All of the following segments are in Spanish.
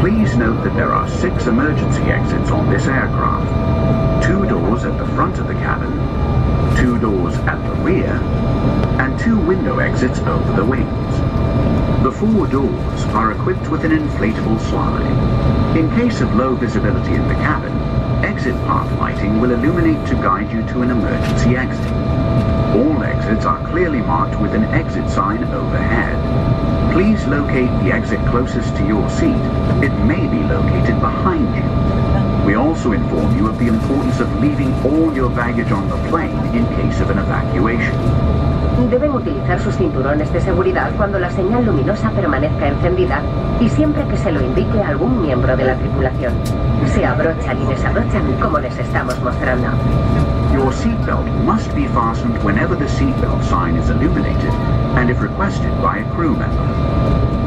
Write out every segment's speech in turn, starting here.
Please note that there are six emergency exits on this aircraft. Two doors at the front of the cabin, two doors at the rear, and two window exits over the wings. The four doors are equipped with an inflatable slide. In case of low visibility in the cabin, exit path lighting will illuminate to guide you to an emergency exit. All exits are clearly marked with an exit sign overhead. Please locate the exit closest to your seat. It may be located behind you. We also inform you of the importance of leaving all your baggage on the plane in case of an evacuation. Deben utilizar sus cinturones de seguridad cuando la señal luminosa permanezca encendida y siempre que se lo indique a algún miembro de la tripulación. Se abrochan y desabrochan como les estamos mostrando. Your seatbelt must be fastened whenever the seatbelt sign is illuminated and if requested by a crew member.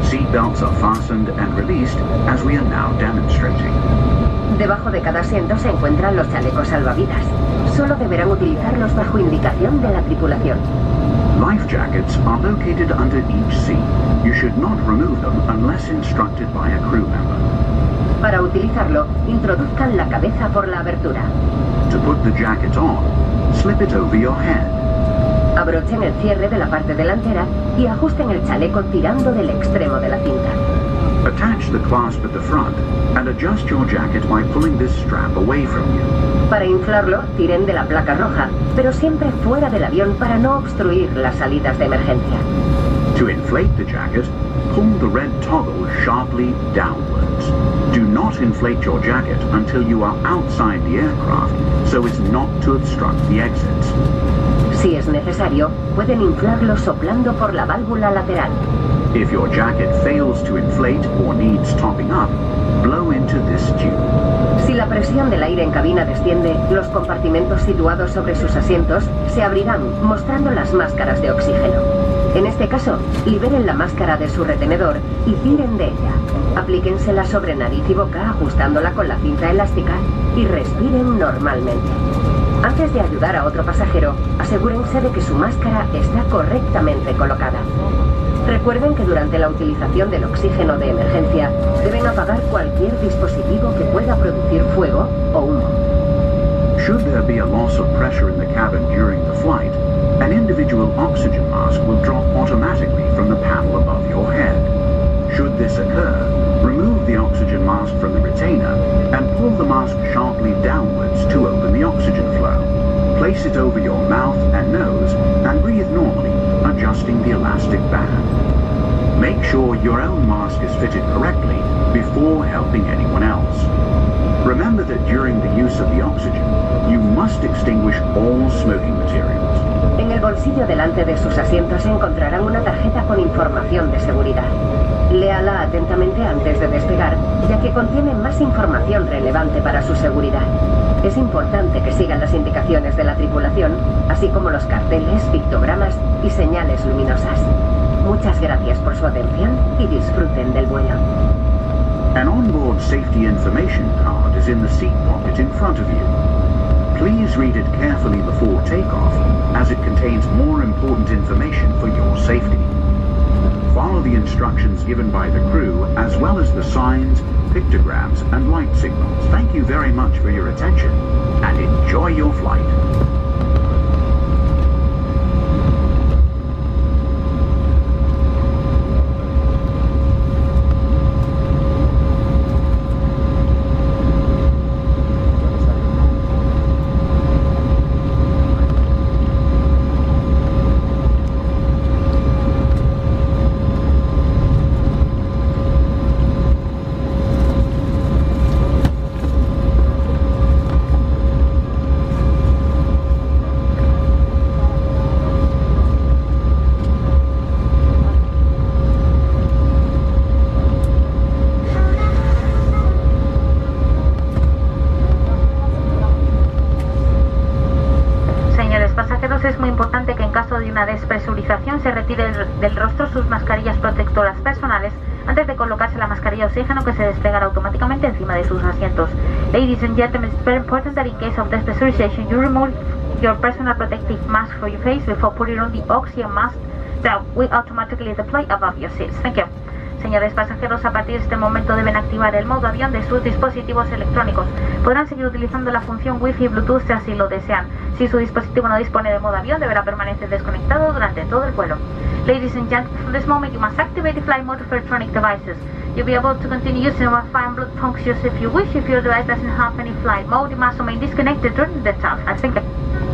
Seatbelts are fastened and released as we are now demonstrating. Debajo de cada asiento se encuentran los chalecos salvavidas. Solo deberán utilizarlos bajo indicación de la tripulación. Life jackets are located under each seat. You should not remove them unless instructed by a crew member. Para utilizarlo, introduzcan la cabeza por la abertura. To put the jacket on, slip it over your head. Abrochen el cierre de la parte delantera y ajusten el chaleco tirando del extremo de la cinta. Attach the clasp at the front and adjust your jacket by pulling this strap away from you. Para inflarlo, tiren de la placa roja, pero siempre fuera del avión para no obstruir las salidas de emergencia. To inflate the jacket, pull the red toggle sharply downwards. Do not inflate your jacket until you are outside the aircraft so as not to obstruct the exits. Si es necesario, pueden inflarlo soplando por la válvula lateral. If your jacket fails to inflate or needs topping up, blow into this tube. Si la presión del aire en cabina desciende, los compartimentos situados sobre sus asientos se abrirán mostrando las máscaras de oxígeno. En este caso, liberen la máscara de su retenedor y tiren de ella. Aplíquensela sobre nariz y boca ajustándola con la cinta elástica y respiren normalmente. Antes de ayudar a otro pasajero, asegúrense de que su máscara está correctamente colocada. Recuerden que durante la utilización del oxígeno de emergencia deben apagar cualquier dispositivo que pueda producir fuego o humo. Should there be a loss of pressure in the cabin during the flight, an individual oxygen mask will drop automatically from the panel above your head. Should this occur, remove the oxygen mask from the retainer and pull the mask sharply downwards to open the oxygen flow. Place it over your mouth and nose and breathe normally, adjusting the elastic band. Make sure your own mask is fitted correctly before helping anyone else. Remember that during the use of the oxygen, you must extinguish all smoking materials. En el bolsillo delante de sus asientos encontrarán una tarjeta con información de seguridad. Léala atentamente antes de despegar, ya que contiene más información relevante para su seguridad. Es importante que sigan las indicaciones de la tripulación, así como los carteles, pictogramas y señales luminosas. Muchas gracias por su atención y disfruten del vuelo. An onboard safety information card is in the seat pocket in front of you. Please read it carefully before takeoff, as it contains more important information for your safety. Follow the instructions given by the crew, as well as the signs, pictograms, and light signals. Thank you very much for your attention, and enjoy your flight. Ladies and gentlemen, it's very important that in case of despressurization you remove your personal protective mask for your face before putting on the oxygen mask that will automatically deploy above your seats. Thank you. Señores pasajeros, a partir de este momento deben activar el modo avión de sus dispositivos electrónicos. Podrán seguir utilizando la función Wi-Fi y Bluetooth si así lo desean. Si su dispositivo no dispone de modo avión, deberá permanecer desconectado durante todo el vuelo. Ladies and gentlemen, from this moment you must activate the flight mode for electronic devices. You'll be able to continue using Wi-Fi and Bluetooth functions if you wish. If your device doesn't have any flight mode, you must remain disconnected during the task. I think.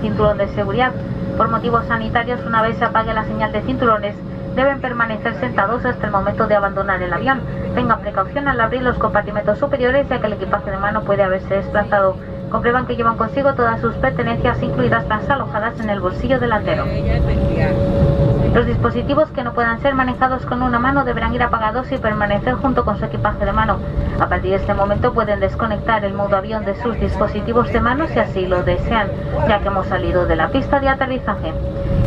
Cinturón de seguridad. Por motivos sanitarios, una vez se apague la señal de cinturones, deben permanecer sentados hasta el momento de abandonar el avión. Tengan precaución al abrir los compartimentos superiores ya que el equipaje de mano puede haberse desplazado. Comprueban que llevan consigo todas sus pertenencias, incluidas las alojadas en el bolsillo delantero. Los dispositivos que no puedan ser manejados con una mano deberán ir apagados y permanecer junto con su equipaje de mano. A partir de este momento pueden desconectar el modo avión de sus dispositivos de mano si así lo desean, ya que hemos salido de la pista de aterrizaje.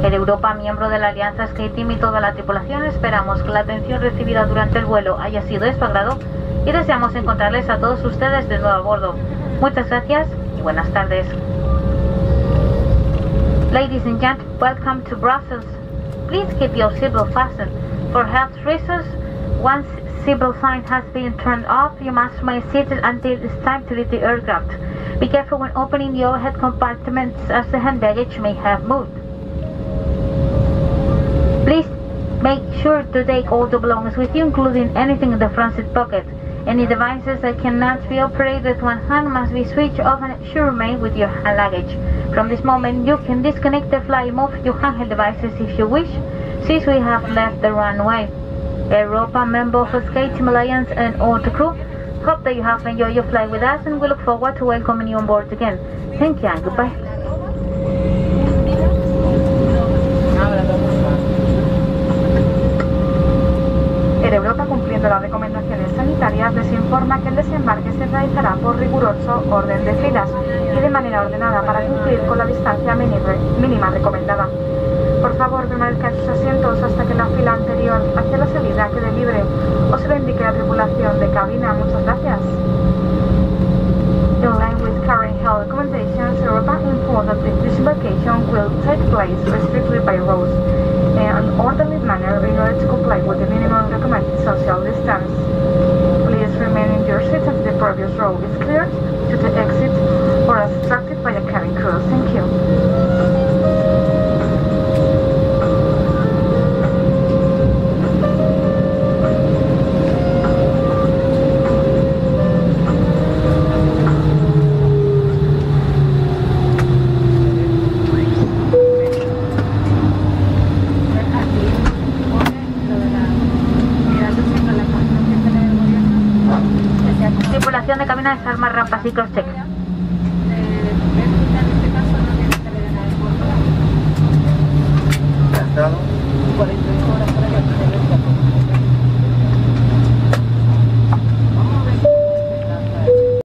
En Europa, miembro de la Alianza Skate Team y toda la tripulación, esperamos que la atención recibida durante el vuelo haya sido de su agrado y deseamos encontrarles a todos ustedes de nuevo a bordo. Muchas gracias y buenas tardes. Ladies and gentlemen, welcome to Brussels. Please keep your seatbelt fastened. For health reasons, once seatbelt sign has been turned off, you must remain seated until it's time to leave the aircraft. Be careful when opening the overhead compartments as the hand baggage may have moved. Please make sure to take all the belongings with you, including anything in the front seat pocket. Any devices that cannot be operated with one hand must be switched off and should remain with your hand luggage. From this moment, you can disconnect the fly move your handheld devices if you wish, since we have left the runway. Europa, member of Team Alliance and all the crew, hope that you have enjoyed your flight with us and we look forward to welcoming you on board again. Thank you and goodbye. Las recomendaciones sanitarias, les informa que el desembarque se realizará por riguroso orden de filas y de manera ordenada para cumplir con la distancia mínima recomendada. Por favor, permanezcan sus asientos hasta que la fila anterior hacia la salida quede libre o se le indique la tripulación de cabina. Muchas gracias. In line with current health recommendations, Europa informs that the disembarkation will take place strictly distance. Please remain in your seat until the previous row is cleared to the exit or as instructed by the cabin crew. Tripulación